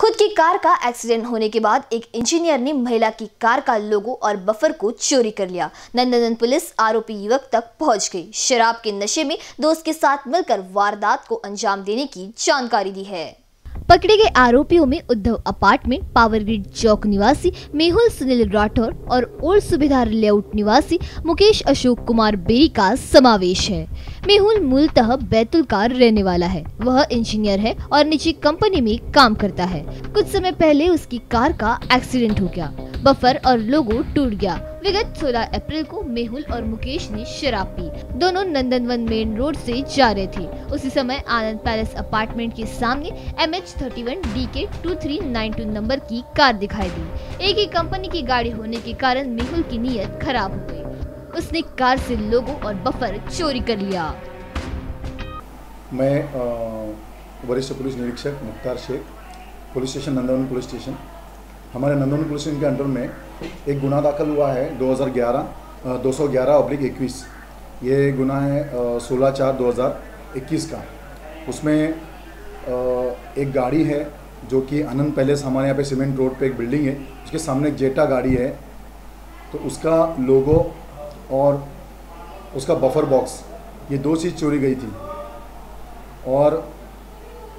खुद की कार का एक्सीडेंट होने के बाद एक इंजीनियर ने महिला की कार का लोगो और बफर को चोरी कर लिया। नंदनंद पुलिस आरोपी युवक तक पहुँच गई। शराब के नशे में दोस्त के साथ मिलकर वारदात को अंजाम देने की जानकारी दी है। पकड़े गए आरोपियों में उद्धव अपार्टमेंट, पावर ग्रिड चौक निवासी, मेहुल सुनील राठौर और ओल्ड सुबेदार लेआउट निवासी मुकेश अशोक कुमार बेरी का समावेश है। मेहुल मूलतः बैतुल का रहने वाला है। वह इंजीनियर है और निजी कंपनी में काम करता है। कुछ समय पहले उसकी कार का एक्सीडेंट हो गया। बफर और लोगो टूट गया। विगत 16 अप्रैल को मेहुल और मुकेश ने शराब पी। दोनों नंदनवन मेन रोड से जा रहे थे। उसी समय आनंद पैलेस अपार्टमेंट के सामने M H thirty one D K two three nine two number की कार दिखाई दी। एक ही कंपनी की गाड़ी होने के कारण मेहुल की नीयत खराब हो गई। उसने कार से लोगो और बफर चोरी कर लिया। मैं वरिष्ठ पुलिस निरीक्षक Mukhtar Shaikh, police station Nandvan police station हमारे नंदन पुलिस के अंडर में एक गुना दाखिल हुआ है 2011 दो सौ ग्यारह अब्लिक इक्कीस। ये गुना है सोलह चार दो हज़ार इक्कीस का। उसमें एक गाड़ी है जो कि आनंद पैलेस हमारे यहाँ पे सीमेंट रोड पे एक बिल्डिंग है, उसके सामने एक जेटा गाड़ी है। तो उसका लोगो और उसका बफर बॉक्स, ये दो चीज़ चोरी गई थी। और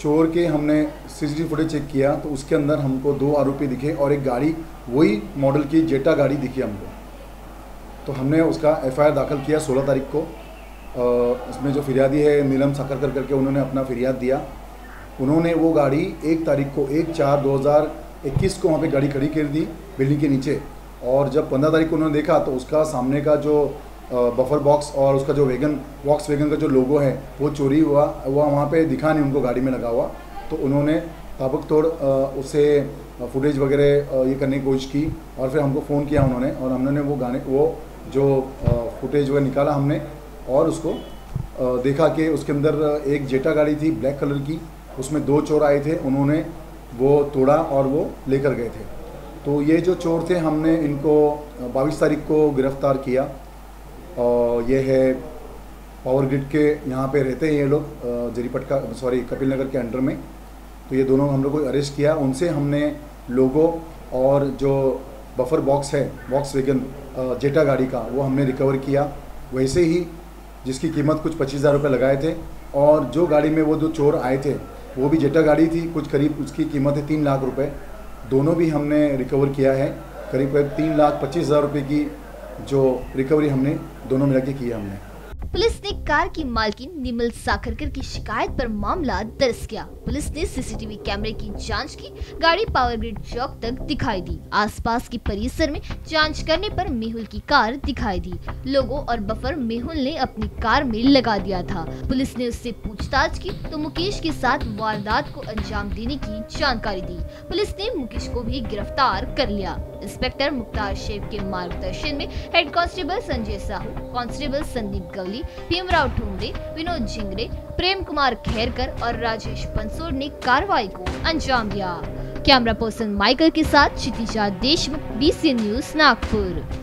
चोर के हमने सीसीटीवी फुटेज चेक किया तो उसके अंदर हमको दो आरोपी दिखे और एक गाड़ी, वही मॉडल की जेटा गाड़ी दिखी हमको। तो हमने उसका एफआईआर दाखिल किया 16 तारीख को। उसमें जो फिरियादी है, नीलम साकर कर करके उन्होंने अपना फिरियाद दिया। उन्होंने वो गाड़ी एक तारीख को एक चार दो हज़ार इक्कीस को वहाँ पे गाड़ी खड़ी कर दी, बिल्डिंग के नीचे। और जब पंद्रह तारीख को उन्होंने देखा तो उसका सामने का जो बफर बॉक्स और उसका जो वेगन वॉक्स वेगन का जो लोगो है, वो चोरी हुआ वह वहाँ पे दिखा नहीं, उनको गाड़ी में लगा हुआ। तो उन्होंने ताबक तोड़ उसे फुटेज वगैरह ये करने की कोशिश की और फिर हमको फ़ोन किया उन्होंने और हमने वो गाने, वो जो फुटेज वगैरह निकाला हमने और उसको देखा कि उसके अंदर एक जेटा गाड़ी थी ब्लैक कलर की, उसमें दो चोर आए थे, उन्होंने वो तोड़ा और वो लेकर गए थे। तो ये जो चोर थे, हमने इनको 22 तारीख को गिरफ़्तार किया। और ये है पावर ग्रिड के यहाँ पे रहते हैं ये लोग जरीपटका सॉरी कपिल नगर के अंडर में। तो ये दोनों हम लोग को अरेस्ट किया। उनसे हमने लोगों और जो बफर बॉक्स है बॉक्स वेगन जेटा गाड़ी का, वो हमने रिकवर किया। वैसे ही जिसकी कीमत कुछ पच्चीस हज़ार रुपये लगाए थे और जो गाड़ी में वो जो चोर आए थे, वो भी जेटा गाड़ी थी, कुछ करीब उसकी कीमत है तीन लाख रुपए दोनों भी हमने रिकवर किया है। करीब करीब तीन लाख पच्चीस हज़ार रुपये की जो रिकवरी हमने, दोनों मिला के किया हमने। पुलिस ने कार की मालकिन निमल साखरकर की शिकायत पर मामला दर्ज किया। पुलिस ने सीसीटीवी कैमरे की जाँच की, गाड़ी पावर ग्रिड चौक तक दिखाई दी। आसपास के परिसर में जाँच करने पर मेहुल की कार दिखाई दी। लोगो और बफर मेहुल ने अपनी कार में लगा दिया था। पुलिस ने उससे पूछताछ की तो मुकेश के साथ वारदात को अंजाम देने की जानकारी दी। पुलिस ने मुकेश को भी गिरफ़्तार कर लिया। इंस्पेक्टर मुख्तार शेख के मार्गदर्शन में head constable Sanjay Sahu constable Sandeep Gawali, Bhimrao Thumre Vinod Jhingre, Prem Kumar Kherkar और राजेश पंसोर ने कार्रवाई को अंजाम दिया। कैमरा पर्सन माइकल के साथ क्षितिजा देशमुख बीसी न्यूज़ नागपुर।